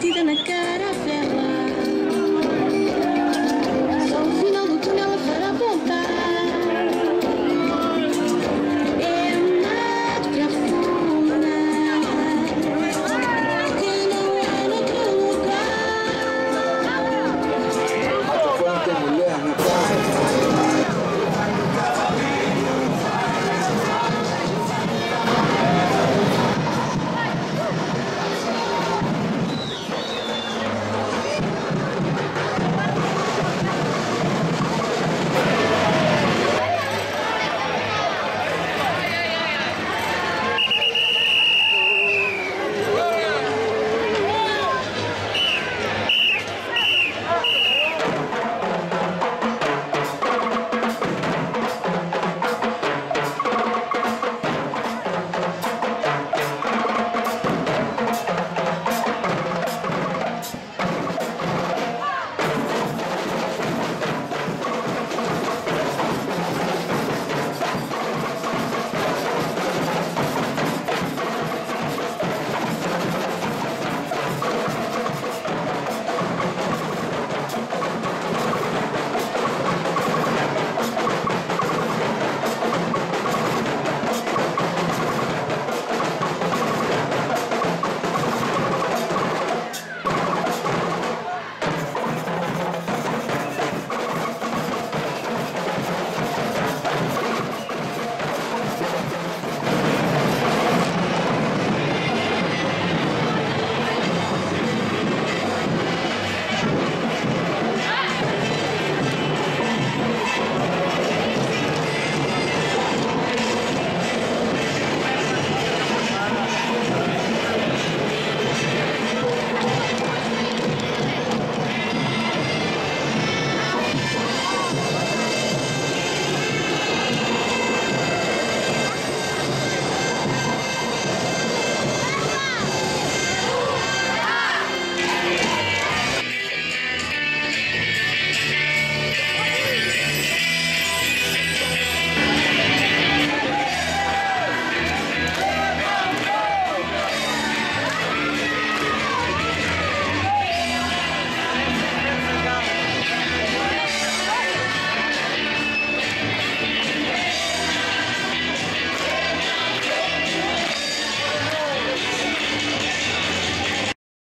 你的那个。